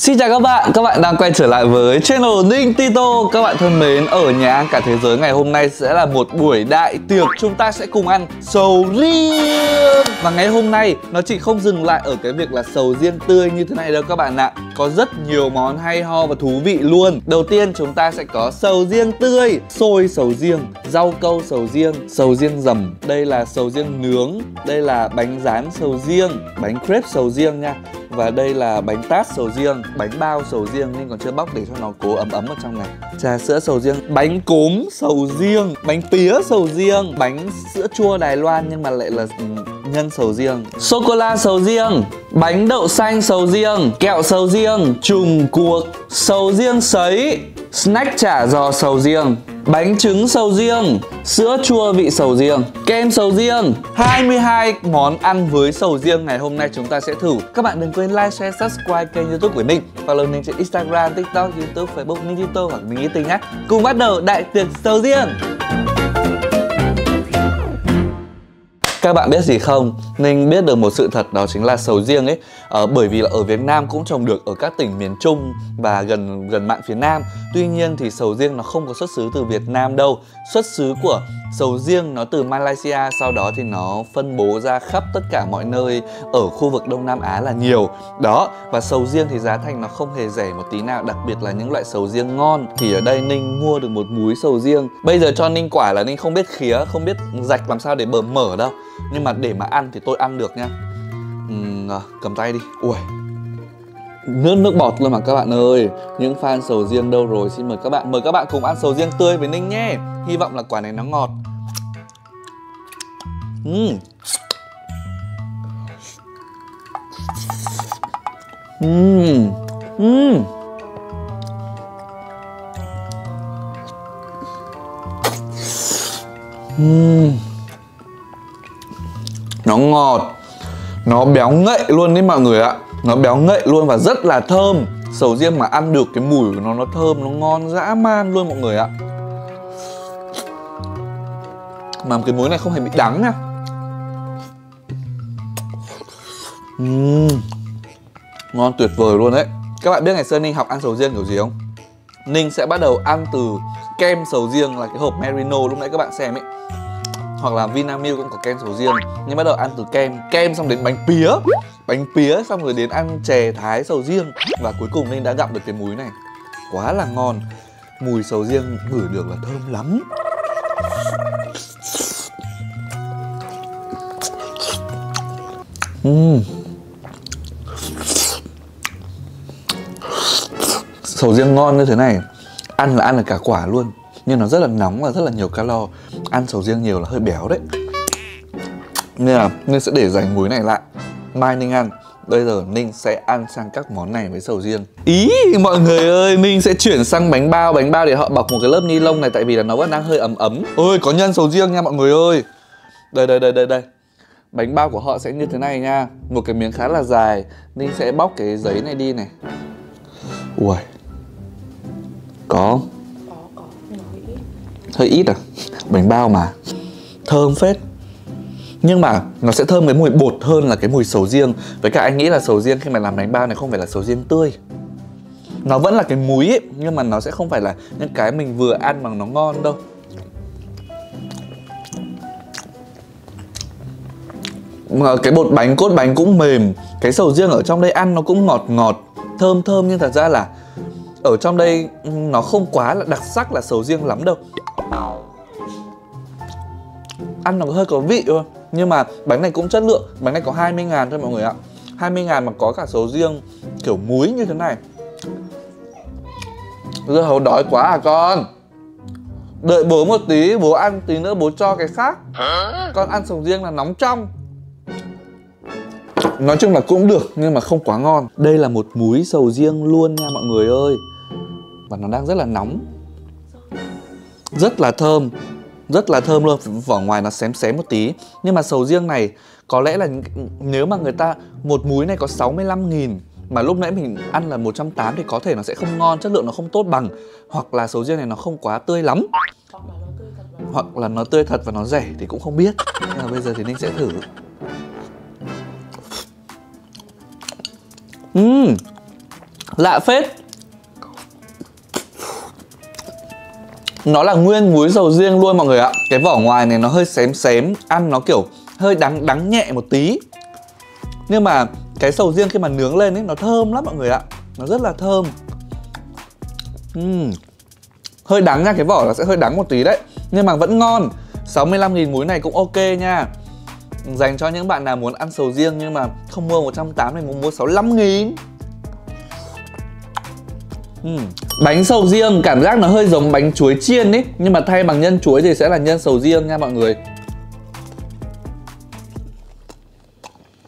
Xin chào các bạn, các bạn đang quay trở lại với channel Ninh Tito. Các bạn thân mến, ở nhà ăn cả thế giới ngày hôm nay sẽ là một buổi đại tiệc. Chúng ta sẽ cùng ăn sầu riêng. Và ngày hôm nay nó chỉ không dừng lại ở cái việc là sầu riêng tươi như thế này đâu các bạn ạ. Có rất nhiều món hay ho và thú vị luôn. Đầu tiên chúng ta sẽ có sầu riêng tươi, xôi sầu riêng, rau câu sầu riêng, sầu riêng dầm. Đây là sầu riêng nướng, đây là bánh rán sầu riêng, bánh crepe sầu riêng nha và đây là bánh tát sầu riêng, bánh bao sầu riêng nhưng còn chưa bóc để cho nó cố ấm ấm ở trong này. Trà sữa sầu riêng, bánh cốm sầu riêng, bánh pía sầu riêng, bánh sữa chua đài loan nhưng mà lại là nhân sầu riêng. Sô cô la sầu riêng, bánh đậu xanh sầu riêng, kẹo sầu riêng, trùng cuộc sầu riêng sấy, snack chả giò sầu riêng bánh trứng sầu riêng, sữa chua vị sầu riêng, kem sầu riêng. 22 món ăn với sầu riêng ngày hôm nay chúng ta sẽ thử. Các bạn đừng quên like, share, subscribe kênh youtube của Ninh Follow Ninh trên Instagram, TikTok, Youtube, Facebook, Ninh Tito hoặc Ninh Ý Tình nhé. Cùng bắt đầu đại tiệc sầu riêng. Các bạn biết gì không? Ninh biết được một sự thật đó chính là sầu riêng ấy. Ờ, Bởi vì là ở Việt Nam cũng trồng được ở các tỉnh miền Trung và gần gần mạn phía Nam. Tuy nhiên thì sầu riêng nó không có xuất xứ từ Việt Nam đâu. Xuất xứ của sầu riêng nó từ Malaysia Sau đó thì nó phân bố ra khắp tất cả mọi nơi ở khu vực Đông Nam Á là nhiều. Đó, và sầu riêng thì giá thành nó không hề rẻ một tí nào Đặc biệt là những loại sầu riêng ngon. Thì ở đây Ninh mua được một múi sầu riêng. Bây giờ cho Ninh quả là Ninh không biết khía, không biết rạch làm sao để bờ mở đâu. Nhưng mà để mà ăn thì tôi ăn được nha. Uhm, cầm tay đi. Ui nước nước bọt luôn mà các bạn ơi. Những fan sầu riêng đâu rồi? Xin mời các bạn, mời các bạn cùng ăn sầu riêng tươi với ninh nhé. Hy vọng là quả này nó ngọt. Uhm. Uhm. Uhm. Uhm nó ngọt. Nó béo ngậy luôn đấy mọi người ạ nó béo ngậy luôn và rất là thơm. Sầu riêng mà ăn được cái mùi của nó nó thơm, nó ngon, dã man luôn mọi người ạ. Mà cái muối này không hề bị đắng nha. Uhm. ngon tuyệt vời luôn đấy. Các bạn biết ngày xưa ninh học ăn sầu riêng kiểu gì không? Ninh sẽ bắt đầu ăn từ kem sầu riêng là cái hộp merino lúc nãy các bạn xem ấy hoặc là Vinamilk cũng có kem sầu riêng. Nhưng bắt đầu ăn từ kem kem xong đến bánh pía. Bánh pía xong rồi đến ăn chè thái sầu riêng. Và cuối cùng nên đã gặm được cái múi này. Quá là ngon. Mùi sầu riêng ngửi được là thơm lắm. Uhm. sầu riêng ngon như thế này. Ăn là ăn được cả quả luôn. Nhưng nó rất là nóng và rất là nhiều calo ăn sầu riêng nhiều là hơi béo đấy. Nên là nên sẽ để dành muối này lại. Mai ninh ăn. Bây giờ ninh sẽ ăn sang các món này với sầu riêng. Ý, mọi người ơi, ninh sẽ chuyển sang bánh bao. Bánh bao để họ bọc một cái lớp ni lông này tại vì là nó vẫn đang hơi ấm ấm. Ôi, có nhân sầu riêng nha mọi người ơi. Đây đây đây đây đây. Bánh bao của họ sẽ như thế này nha. Một cái miếng khá là dài. Ninh sẽ bóc cái giấy này đi này. Ui có không? Hơi ít à? Bánh bao mà. Thơm phết. Nhưng mà nó sẽ thơm cái mùi bột hơn là cái mùi sầu riêng. Với cả anh nghĩ là sầu riêng khi mà làm bánh bao này không phải là sầu riêng tươi. Nó vẫn là cái muối ấy, nhưng mà nó sẽ không phải là những cái mình vừa ăn mà nó ngon đâu. Mà cái bột bánh cốt bánh cũng mềm. Cái sầu riêng ở trong đây ăn nó cũng ngọt ngọt, thơm thơm. Nhưng thật ra là ở trong đây ừ, nó không quá là đặc sắc là sầu riêng lắm đâu ăn nó hơi có vị thôi nhưng mà bánh này cũng chất lượng. Bánh này có 20 ngàn thôi mọi người ạ. 20 ngàn mà có cả sầu riêng kiểu muối như thế này. Giờ hầu đói quá à con. Đợi bố một tí, bố ăn tí nữa bố cho cái khác. Con ăn sầu riêng là nóng trong. Nói chung là cũng được nhưng mà không quá ngon. Đây là một múi sầu riêng luôn nha mọi người ơi. Và nó đang rất là nóng. Rất là thơm, rất là thơm luôn. Vỏ ngoài nó xém xém một tí. Nhưng mà sầu riêng này, có lẽ là nếu mà người ta, một múi này có 65 nghìn, mà lúc nãy mình ăn là 180 thì có thể nó sẽ không ngon, chất lượng nó không tốt bằng. Hoặc là sầu riêng này nó không quá tươi lắm. Hoặc là nó tươi thật và nó rẻ thì cũng không biết. Nhưng mà bây giờ thì ninh sẽ thử. Uhm. Lạ phết. Nó là nguyên muối sầu riêng luôn mọi người ạ. Cái vỏ ngoài này nó hơi xém xém Ăn nó kiểu hơi đắng đắng nhẹ một tí. Nhưng mà cái sầu riêng khi mà nướng lên ấy Nó thơm lắm mọi người ạ. Nó rất là thơm. Uhm. Hơi đắng nha, cái vỏ nó sẽ hơi đắng một tí đấy. Nhưng mà vẫn ngon. 65.000 muối này cũng ok nha. Dành cho những bạn nào muốn ăn sầu riêng nhưng mà không mua 180 thì muốn mua 65 nghìn. Bánh sầu riêng, cảm giác nó hơi giống bánh chuối chiên ấy Nhưng mà thay bằng nhân chuối thì sẽ là nhân sầu riêng nha mọi người.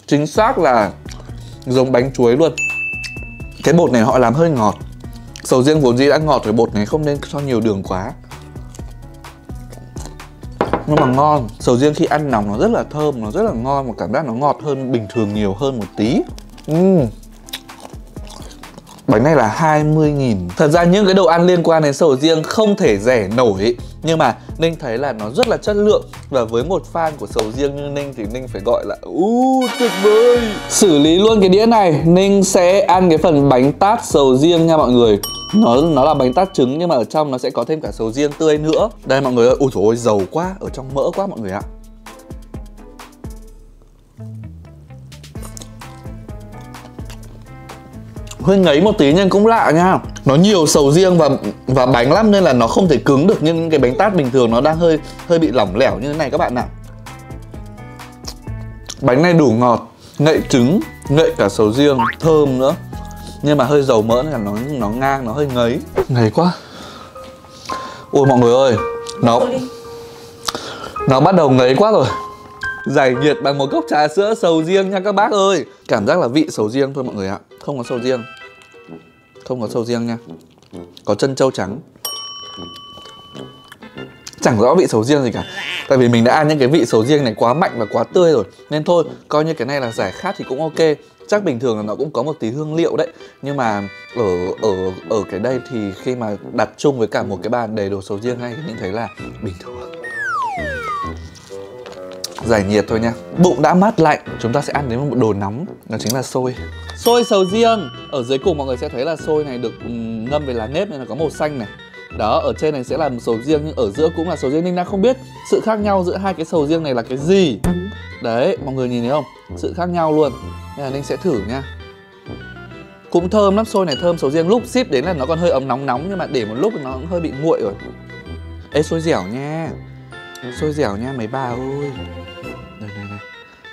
Chính xác là giống bánh chuối luôn. Cái bột này họ làm hơi ngọt. Sầu riêng vốn dĩ đã ngọt rồi, bột này không nên cho nhiều đường quá. Nhưng mà ngon, sầu riêng khi ăn nóng nó rất là thơm, nó rất là ngon và cảm giác nó ngọt hơn bình thường nhiều hơn một tí. Uhm. Bánh này là 20 nghìn. Thật ra những cái đồ ăn liên quan đến sầu riêng không thể rẻ nổi. Nhưng mà Ninh thấy là nó rất là chất lượng. Và với một fan của sầu riêng như Ninh thì Ninh phải gọi là uh, tuyệt vời! Xử lý luôn cái đĩa này Ninh sẽ ăn cái phần bánh tát sầu riêng nha mọi người. Nó nó là bánh tát trứng nhưng mà ở trong nó sẽ có thêm cả sầu riêng tươi nữa. Đây mọi người ơi ôi trời ơi dầu quá ở trong mỡ quá mọi người ạ. Hơi ngấy một tí nhưng cũng lạ nha. Nó nhiều sầu riêng và và bánh lắm nên là nó không thể cứng được như cái bánh tát bình thường nó đang hơi hơi bị lỏng lẻo như thế này các bạn ạ. Bánh này đủ ngọt ngậy trứng ngậy cả sầu riêng thơm nữa. Nhưng mà hơi dầu mỡ nên là nó nó ngang nó hơi ngấy. Ngấy quá. Ôi mọi người ơi nó nó bắt đầu ngấy quá rồi giải nhiệt bằng một cốc trà sữa sầu riêng nha các bác ơi. Cảm giác là vị sầu riêng thôi mọi người ạ. Không có sầu riêng. Không có sầu riêng nha. Có chân trâu trắng. Chẳng rõ vị sầu riêng gì cả. Tại vì mình đã ăn những cái vị sầu riêng này quá mạnh và quá tươi rồi. Nên thôi, coi như cái này là giải khát thì cũng ok. Chắc bình thường là nó cũng có một tí hương liệu đấy. Nhưng mà ở ở ở cái đây thì khi mà đặt chung với cả một cái bàn đầy đồ sầu riêng hay thì mình thấy là bình thường giải nhiệt thôi nha. Bụng đã mát lạnh, chúng ta sẽ ăn đến một đồ nóng, đó chính là xôi. Xôi sầu riêng. Ở dưới cùng mọi người sẽ thấy là xôi này được ừ, ngâm về lá nếp nên là có màu xanh này. Đó, ở trên này sẽ là một sầu riêng, nhưng ở giữa cũng là sầu riêng Ninh đang không biết sự khác nhau giữa hai cái sầu riêng này là cái gì. Đấy, mọi người nhìn thấy không? Sự khác nhau luôn. Nên là ninh sẽ thử nha. Cũng thơm lắm, xôi này thơm sầu riêng. Lúc ship đến là nó còn hơi ấm nóng nóng, nhưng mà để một lúc thì nó cũng hơi bị nguội rồi. Ê, xôi dẻo nha. Xôi dẻo nha, mấy bà ơi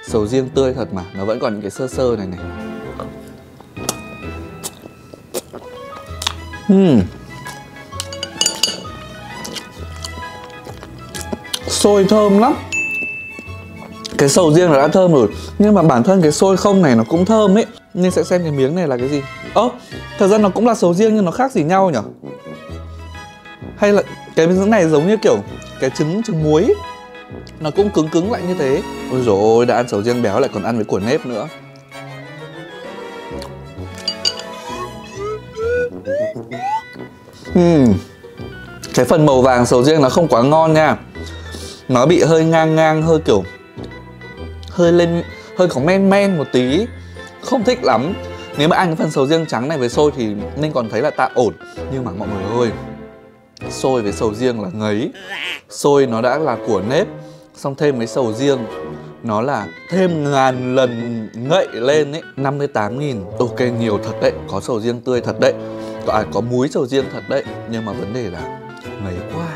sầu riêng tươi thật mà nó vẫn còn những cái sơ sơ này này. Uhm. xôi thơm lắm. Cái sầu riêng là đã thơm rồi nhưng mà bản thân cái xôi không này nó cũng thơm ấy. Nên sẽ xem cái miếng này là cái gì. Ơ oh, thật ra nó cũng là sầu riêng nhưng nó khác gì nhau nhỉ hay là cái miếng này giống như kiểu cái trứng trứng muối ấy nó cũng cứng cứng lại như thế. Ôi rồi ôi đã ăn sầu riêng béo lại còn ăn với của nếp nữa. Uhm. cái phần màu vàng sầu riêng nó không quá ngon nha. Nó bị hơi ngang ngang hơi kiểu hơi lên hơi có men men một tí. Không thích lắm. Nếu mà ăn cái phần sầu riêng trắng này với xôi thì nên còn thấy là tạm ổn. Nhưng mà mọi người ơi xôi với sầu riêng là ngấy. Xôi nó đã là của nếp xong thêm mấy sầu riêng nó là thêm ngàn lần ngậy lên ấy. 58 nghìn ok nhiều thật đấy có sầu riêng tươi thật đấy. Có, à, có muối sầu riêng thật đấy. Nhưng mà vấn đề là ngấy quá.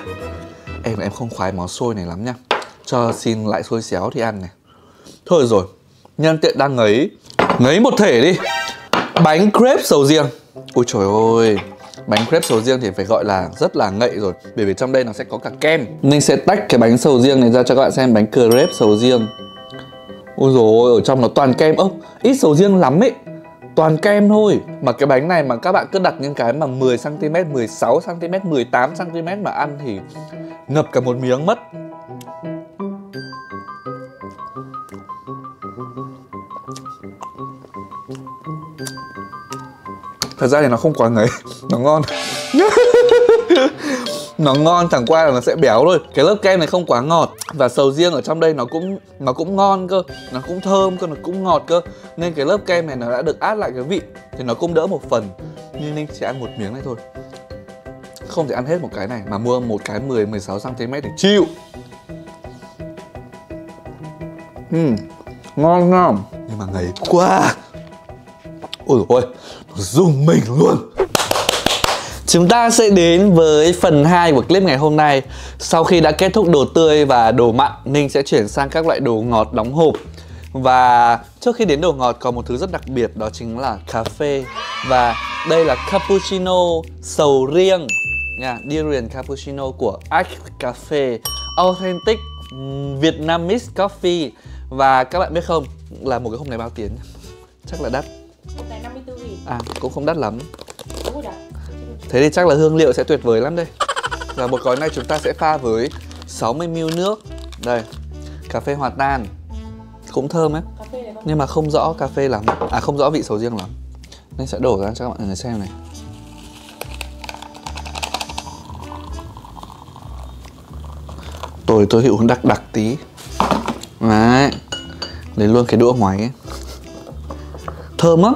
Em em không khoái món xôi này lắm nha. Cho xin lại xôi xéo thì ăn này. Thôi rồi nhân tiện đang ngấy ngấy một thể đi. Bánh crepe sầu riêng. Ui trời ơi bánh crepe sầu riêng thì phải gọi là rất là ngậy rồi, bởi vì trong đây nó sẽ có cả kem. Mình sẽ tách cái bánh sầu riêng này ra cho các bạn xem, bánh crepe sầu riêng. Ôi rồi ở trong nó toàn kem. Ốc ít sầu riêng lắm ấy. Toàn kem thôi. Mà cái bánh này mà các bạn cứ đặt những cái mà 10 cm 16 cm 18 cm mà ăn thì ngập cả một miếng mất. Thật ra thì nó không quá ngấy. Nó ngon. Nó ngon chẳng qua là nó sẽ béo thôi. Cái lớp kem này không quá ngọt. Và sầu riêng ở trong đây nó cũng nó cũng ngon cơ. Nó cũng thơm cơ nó cũng ngọt cơ. Nên cái lớp kem này nó đã được át lại cái vị thì nó cũng đỡ một phần. Nhưng ninh chỉ ăn một miếng này thôi. Không thể ăn hết một cái này mà mua một cái 10 16 cm để chịu uhm, ngon ngon Nhưng mà ngấy quá. Ôi ôi, nó rung mình luôn. Chúng ta sẽ đến với phần 2 của clip ngày hôm nay. Sau khi đã kết thúc đồ tươi và đồ mặn Ninh sẽ chuyển sang các loại đồ ngọt đóng hộp. Và trước khi đến đồ ngọt có một thứ rất đặc biệt đó chính là cà phê. Và đây là cappuccino sầu riêng. Nha Durian cappuccino của Axe Cafe Authentic Vietnamese Coffee. Và các bạn biết không là một cái hộp này bao tiền Chắc là đắt. À cũng không đắt lắm. Thế thì chắc là hương liệu sẽ tuyệt vời lắm đây. Và một gói này chúng ta sẽ pha với 60ml nước. Đây Cà phê hòa tan Cũng thơm ấy? Nhưng mà không rõ cà phê lắm. À không rõ vị sầu riêng lắm. Nên sẽ đổ ra cho các bạn người xem này. Tôi tôi hiệu đặc đặc tí. Đấy. Lấy luôn cái đũa ngoài ấy. Thơm á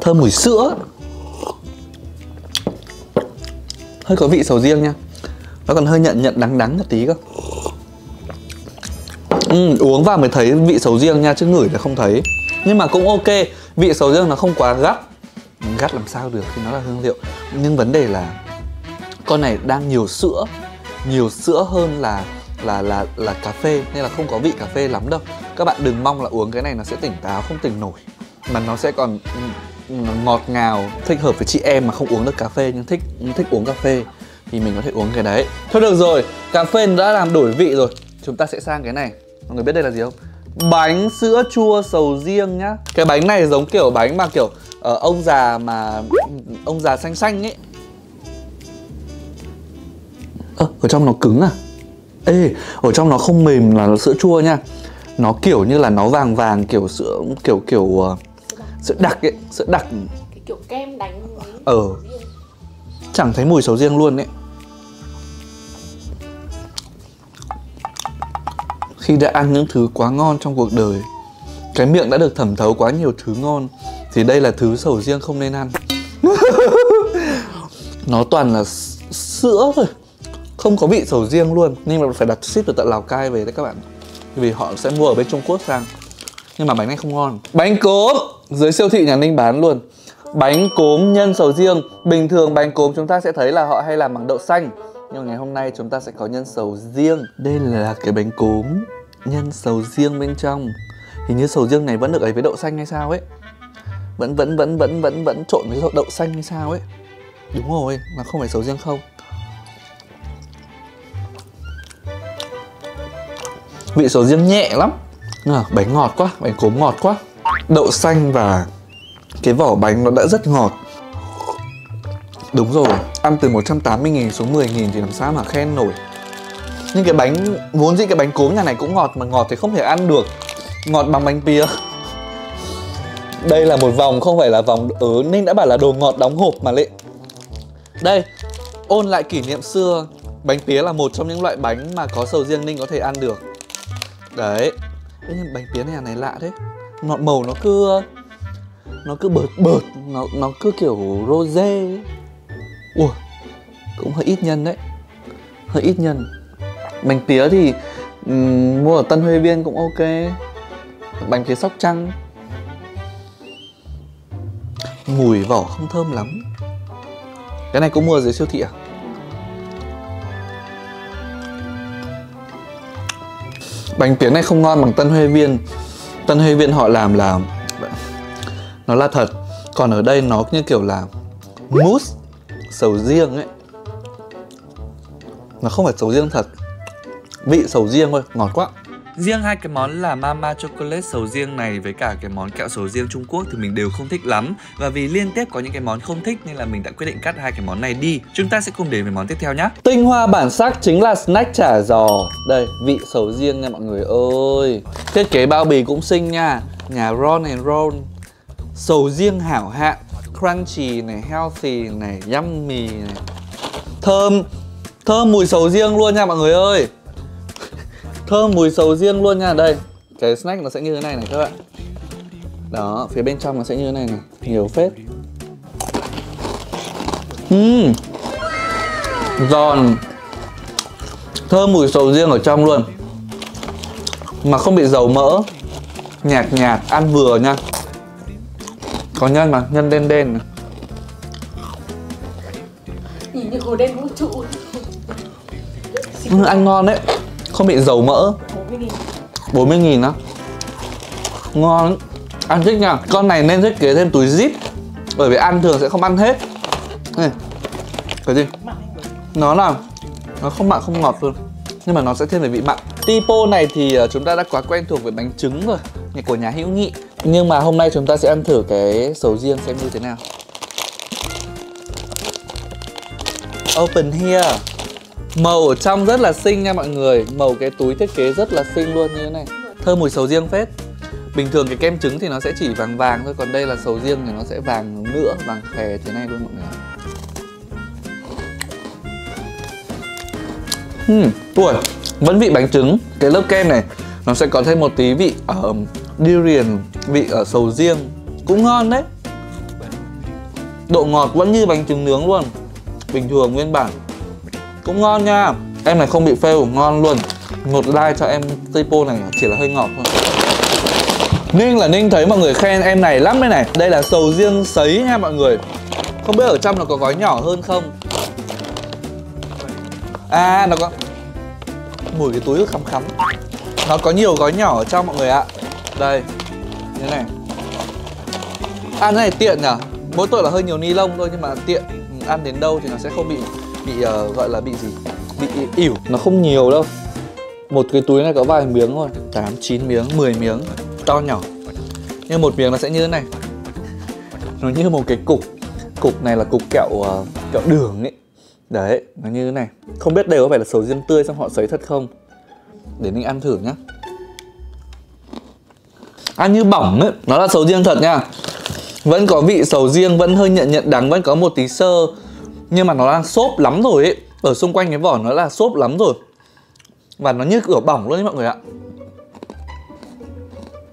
Thơm mùi sữa. Hơi có vị sầu riêng nha. Nó còn hơi nhận nhận đắng đắng một tí cơ. Ừ, Uống vào mới thấy vị sầu riêng nha Chứ ngửi là không thấy. Nhưng mà cũng ok Vị sầu riêng nó không quá gắt. Gắt làm sao được khi nó là hương liệu. Nhưng vấn đề là Con này đang nhiều sữa. Nhiều sữa hơn là là là là cà phê nên là không có vị cà phê lắm đâu. Các bạn đừng mong là uống cái này nó sẽ tỉnh táo không tỉnh nổi. Mà nó sẽ còn ngọt ngào thích hợp với chị em mà không uống được cà phê nhưng thích thích uống cà phê thì mình có thể uống cái đấy. Thôi được rồi cà phê đã làm đổi vị rồi. Chúng ta sẽ sang cái này. Mọi người biết đây là gì không? Bánh sữa chua sầu riêng nhá. Cái bánh này giống kiểu bánh mà kiểu uh, ông già mà ông già xanh xanh ấy. Ơ ở trong nó cứng à? Ê ở trong nó không mềm là nó sữa chua nha. Nó kiểu như là nó vàng vàng kiểu sữa kiểu kiểu uh, sữa đặc ấy sữa đặc. Cái kiểu kem đánh Ờ. riêng. chẳng thấy mùi sầu riêng luôn ấy. Khi đã ăn những thứ quá ngon trong cuộc đời cái miệng đã được thẩm thấu quá nhiều thứ ngon thì đây là thứ sầu riêng không nên ăn. Nó toàn là sữa thôi. Không có vị sầu riêng luôn nhưng mà phải đặt ship từ tận lào cai về đấy các bạn. Vì họ sẽ mua ở bên trung quốc sang nhưng mà bánh này không ngon. Bánh cốm. Dưới siêu thị nhà ninh bán luôn. Bánh cốm nhân sầu riêng. Bình thường bánh cốm chúng ta sẽ thấy là họ hay làm bằng đậu xanh. Nhưng ngày hôm nay chúng ta sẽ có nhân sầu riêng. Đây là cái bánh cốm nhân sầu riêng bên trong. Hình như sầu riêng này vẫn được ấy với đậu xanh hay sao ấy? Vẫn vẫn vẫn vẫn vẫn vẫn trộn với đậu xanh hay sao ấy? Đúng rồi, mà không phải sầu riêng không. Vị sầu riêng nhẹ lắm à, bánh ngọt quá bánh cốm ngọt quá. Đậu xanh và cái vỏ bánh nó đã rất ngọt. Đúng rồi ăn từ 180.000 xuống 10.000 thì làm sao mà khen nổi. Nhưng cái bánh vốn dĩ cái bánh cốm nhà này cũng ngọt mà ngọt thì không thể ăn được. Ngọt bằng bánh pía. Đây là một vòng không phải là vòng ớ ninh đã bảo là đồ ngọt đóng hộp mà lệ. Đây ôn lại kỷ niệm xưa. Bánh pía là một trong những loại bánh mà có sầu riêng ninh có thể ăn được. Đấy. Ê, nhưng bánh pía này này lạ thế. Nó màu nó cứ nó cứ bợt bợt nó nó cứ kiểu rose ấy. ủa cũng hơi ít nhân đấy. Hơi ít nhân. Bánh pía thì um, mua ở tân huê viên cũng ok. Bánh pía sóc trăng. Mùi vỏ không thơm lắm. Cái này cũng mua ở dưới siêu thị à? Bánh pía này không ngon bằng tân huê viên. Tân huê viên họ làm là, nó là thật. Còn ở đây nó như kiểu là mousse, sầu riêng ấy. Nó không phải sầu riêng thật. Vị sầu riêng thôi, ngọt quá. Riêng hai cái món là Mama Chocolate sầu riêng này với cả cái món kẹo sầu riêng Trung Quốc thì mình đều không thích lắm. Và vì liên tiếp có những cái món không thích nên là mình đã quyết định cắt hai cái món này đi. Chúng ta sẽ cùng đến với món tiếp theo nhé Tinh hoa bản sắc chính là snack chả giò. Đây, vị sầu riêng nha mọi người ơi. Thiết kế bao bì cũng xinh nha. Nhà Ron and Ron. Sầu riêng hảo hạng Crunchy này, healthy này, yummy này. Thơm Thơm mùi sầu riêng luôn nha mọi người ơi. Thơm mùi sầu riêng luôn nha. Đây Cái snack nó sẽ như thế này này các bạn. Đó Phía bên trong nó sẽ như thế này này. Nhiều phết. Uhm. Giòn. Thơm mùi sầu riêng ở trong luôn. Mà không bị dầu mỡ. Nhạt nhạt Ăn vừa nha. Có nhân mà Nhân đen đen này. Nhìn như hồ đen vũ trụ. Ăn ngon đấy không bị dầu mỡ. 40 nghìn 40 nghìn á. Ngon Ăn thích nha. Con này nên thiết kế thêm túi zip, Bởi vì ăn thường sẽ không ăn hết. Này Cái gì? Nó là, Nó không mặn, không ngọt luôn. Nhưng mà nó sẽ thêm về vị mặn. Tipo này thì ờ, chúng ta đã quá quen thuộc với bánh trứng rồi, Nhà của nhà hữu nghị. Nhưng mà hôm nay chúng ta sẽ ăn thử cái sầu riêng xem như thế nào. Open here. Màu ở trong rất là xinh nha mọi người. Màu cái túi thiết kế rất là xinh luôn như thế này. Thơm mùi sầu riêng phết. Bình thường cái kem trứng thì nó sẽ chỉ vàng vàng thôi Còn đây là sầu riêng thì nó sẽ vàng nữa Vàng khè thế này luôn mọi người uhm, Hmm, ui, vẫn vị bánh trứng. Cái lớp kem này Nó sẽ có thêm một tí vị ở durian Vị ở sầu riêng. Cũng ngon đấy. Độ ngọt vẫn như bánh trứng nướng luôn. Bình thường nguyên bản. Cũng ngon nha. Em này không bị fail, ngon luôn. Một like cho em tipo này chỉ là hơi ngọt thôi. Ninh là Ninh thấy mọi người khen em này lắm đây này. Đây là sầu riêng sấy nha mọi người. Không biết ở trong nó có gói nhỏ hơn không? À nó có Mùi cái túi khắm khắm. Nó có nhiều gói nhỏ ở trong mọi người ạ. Đây Như này. Ăn à, này tiện nhở? Mỗi tội là hơi nhiều ni lông thôi nhưng mà tiện Ăn đến đâu thì nó sẽ không bị Bị uh, gọi là bị gì? Bị ỉu. Nó không nhiều đâu. Một cái túi này có vài miếng thôi. 8, 9 miếng, 10 miếng. To nhỏ. Nhưng một miếng nó sẽ như thế này. Nó như một cái cục. Cục này là cục kẹo uh, kẹo đường ấy. Đấy, nó như thế này. Không biết đều có phải là sầu riêng tươi xong họ sấy thật không? Để mình ăn thử nhá. Ăn như bỏng ấy. Nó là sầu riêng thật nha. Vẫn có vị sầu riêng, vẫn hơi nhận nhận đắng Vẫn có một tí sơ. Nhưng mà nó đang xốp lắm rồi ấy. Ở xung quanh cái vỏ nó là xốp lắm rồi. Và nó như kiểu bỏng luôn đấy mọi người ạ.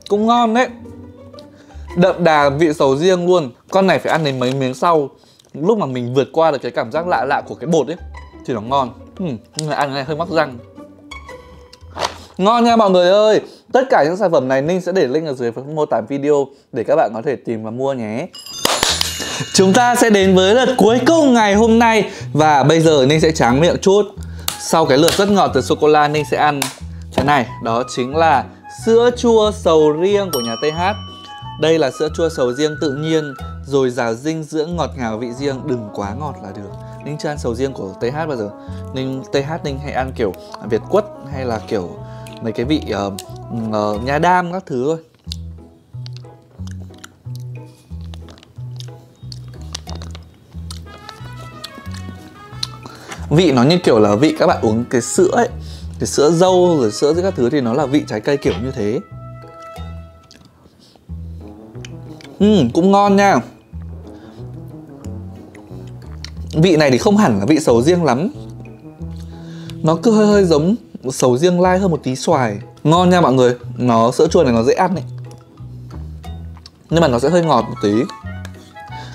Cũng ngon đấy. Đậm đà vị sầu riêng luôn. Con này phải ăn đến mấy miếng sau. Lúc mà mình vượt qua được cái cảm giác lạ lạ của cái bột ấy Thì nó ngon. Uhm, Nhưng mà ăn cái này hơi mắc răng. Ngon nha mọi người ơi. Tất cả những sản phẩm này Ninh sẽ để link ở dưới phần mô tả video Để các bạn có thể tìm và mua nhé. Chúng ta sẽ đến với lượt cuối cùng ngày hôm nay. Và bây giờ Ninh sẽ tráng miệng chút. Sau cái lượt rất ngọt từ sô-cô-la Ninh sẽ ăn cái này. Đó chính là sữa chua sầu riêng của nhà TH Đây là sữa chua sầu riêng tự nhiên Rồi dào dinh dưỡng ngọt ngào vị riêng. Đừng quá ngọt là được. Ninh chưa ăn sầu riêng của TH bao giờ. Ninh TH Ninh hay ăn kiểu Việt quất hay là kiểu mấy cái vị uh, uh, nha đam các thứ thôi. Vị nó như kiểu là vị các bạn uống cái sữa ấy, cái sữa dâu rồi sữa các thứ thì nó là vị trái cây kiểu như thế. Ừ cũng ngon nha. Vị này thì không hẳn là vị sầu riêng lắm. Nó cứ hơi hơi giống sầu riêng lai hơn một tí xoài. Ngon nha mọi người, nó sữa chua này nó dễ ăn ấy. Nhưng mà nó sẽ hơi ngọt một tí.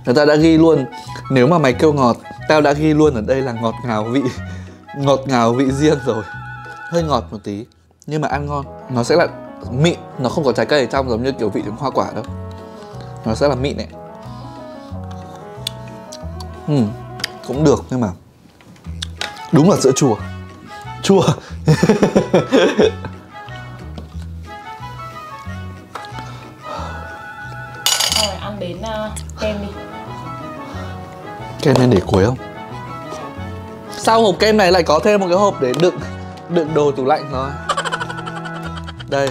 Người ta đã ghi luôn, nếu mà mày kêu ngọt tao đã ghi luôn ở đây là ngọt ngào vị ngọt ngào vị riêng rồi. Hơi ngọt một tí nhưng mà ăn ngon. Nó sẽ là mịn nó không có trái cây ở trong giống như kiểu vị hoa quả đâu. Nó sẽ là mịn này ừ, cũng được nhưng mà đúng là sữa chua. Chua. kem nên để cuối không? Sau hộp kem này lại có thêm một cái hộp để đựng đựng đồ tủ lạnh rồi? Đây.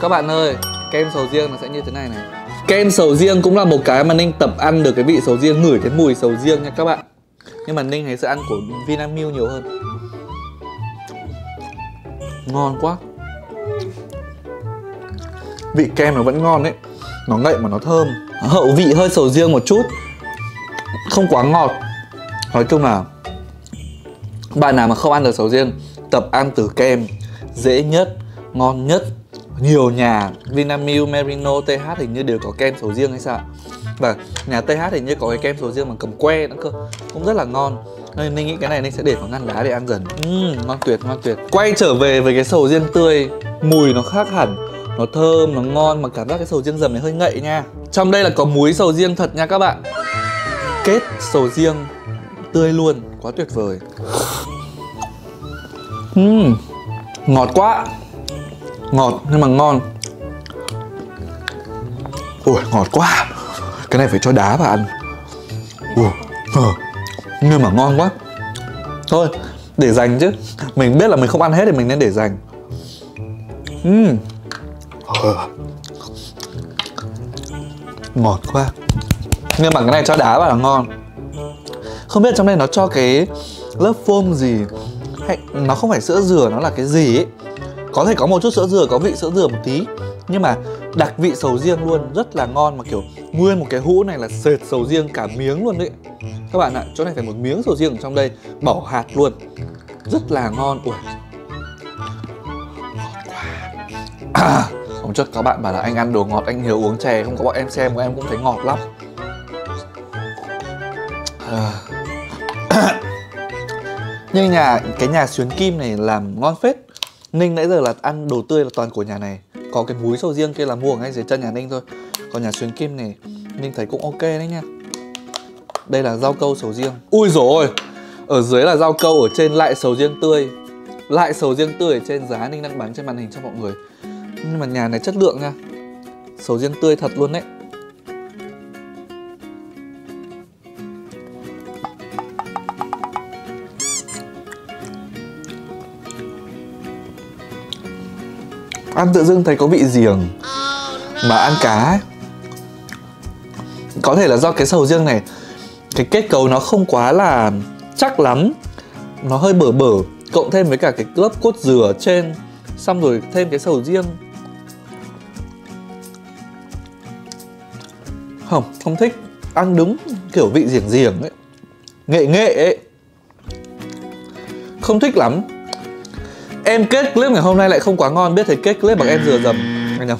Các bạn ơi, kem sầu riêng nó sẽ như thế này này. Kem sầu riêng cũng là một cái mà ninh tập ăn được cái vị sầu riêng ngửi cái mùi sầu riêng nha các bạn. Nhưng mà ninh thấy sẽ ăn của vinamilk nhiều hơn. Ngon quá. Vị kem nó vẫn ngon đấy nó ngậy mà nó thơm. Hậu vị hơi sầu riêng một chút không quá ngọt. Nói chung là bạn nào mà không ăn được sầu riêng tập ăn từ kem dễ nhất ngon nhất. Nhiều nhà Vinamilk, Merino, TH hình như đều có kem sầu riêng hay sao và nhà TH hình như có cái kem sầu riêng bằng cầm que nữa cơ cũng rất là ngon. Nên Ninh nghĩ cái này Ninh sẽ để vào ngăn đá để ăn dần. Uhm, ngon tuyệt ngon tuyệt. Quay trở về với cái sầu riêng tươi mùi nó khác hẳn. Nó thơm nó ngon mà cảm giác cái sầu riêng dầm này hơi ngậy nha. Trong đây là có muối sầu riêng thật nha các bạn kết sầu riêng tươi luôn quá tuyệt vời. Uhm, ngọt quá. Ngọt nhưng mà ngon. Ui ngọt quá. Cái này phải cho đá vào ăn. Ui ờ, nhưng mà ngon quá. Thôi để dành chứ. Mình biết là mình không ăn hết thì mình nên để dành. Uhm. Ngọt quá nhưng mà cái này cho đá vào là ngon. Không biết trong đây nó cho cái lớp phôm gì? Hay nó không phải sữa dừa nó là cái gì ấy? Có thể có một chút sữa dừa có vị sữa dừa một tí. Nhưng mà đặc vị sầu riêng luôn rất là ngon mà kiểu nguyên một cái hũ này là sệt sầu riêng cả miếng luôn đấy. Các bạn ạ chỗ này phải một miếng sầu riêng ở trong đây bỏ hạt luôn. Rất là ngon. Ui. À, hôm trước có bạn bảo là anh ăn đồ ngọt anh hiếu uống chè không có bọn em xem bọn em cũng thấy ngọt lắm nhưng nhà, cái nhà xuyến kim này làm ngon phết. Ninh nãy giờ là ăn đồ tươi là toàn của nhà này. Có cái múi sầu riêng kia là mua ở ngay dưới chân nhà ninh thôi. Còn nhà xuyến kim này, ninh thấy cũng ok đấy nha. Đây là rau câu sầu riêng. Ui rồi ở dưới là rau câu, ở trên lại sầu riêng tươi. Lại sầu riêng tươi ở trên giá ninh đang bán trên màn hình cho mọi người. Nhưng mà nhà này chất lượng nha. Sầu riêng tươi thật luôn đấy. Ăn tự dưng thấy có vị giềng mà ăn cá ấy. có thể là do cái sầu riêng này, cái kết cấu nó không quá là chắc lắm. Nó hơi bở bở, cộng thêm với cả cái lớp cốt dừa trên, xong rồi thêm cái sầu riêng. Không không thích. Ăn đúng kiểu vị giềng giềng ấy. Nghệ nghệ ấy. Không thích lắm em kết clip ngày hôm nay lại không quá ngon, biết thấy kết clip bằng em dừa dầm. Anh nhầm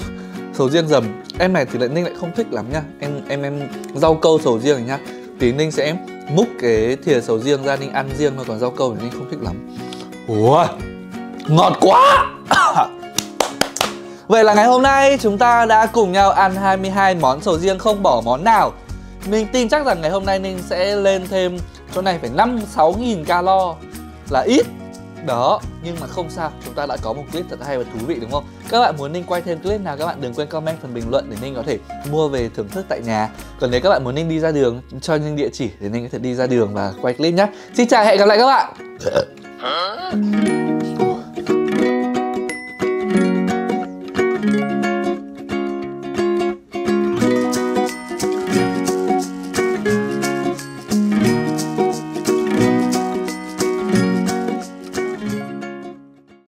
sầu riêng dầm. Em này thì lại ninh lại không thích lắm nha. Em em em rau câu sầu riêng này nhá thì ninh sẽ múc cái thìa sầu riêng ra, ninh ăn riêng thôi, còn rau câu thì ninh không thích lắm. Ủa, ngọt quá! Vậy là ngày hôm nay chúng ta đã cùng nhau ăn 22 món sầu riêng, không bỏ món nào. Mình tin chắc rằng ngày hôm nay Ninh sẽ lên thêm chỗ này phải 5-6 nghìn calo là ít đó. Nhưng mà không sao, chúng ta đã có một clip thật hay và thú vị, đúng không? Các bạn muốn ninh quay thêm clip nào, các bạn đừng quên comment, phần bình luận để ninh có thể mua về thưởng thức tại nhà. Còn nếu các bạn muốn ninh đi ra đường, cho ninh địa chỉ để ninh có thể đi ra đường và quay clip nhé. Xin chào, hẹn gặp lại các bạn.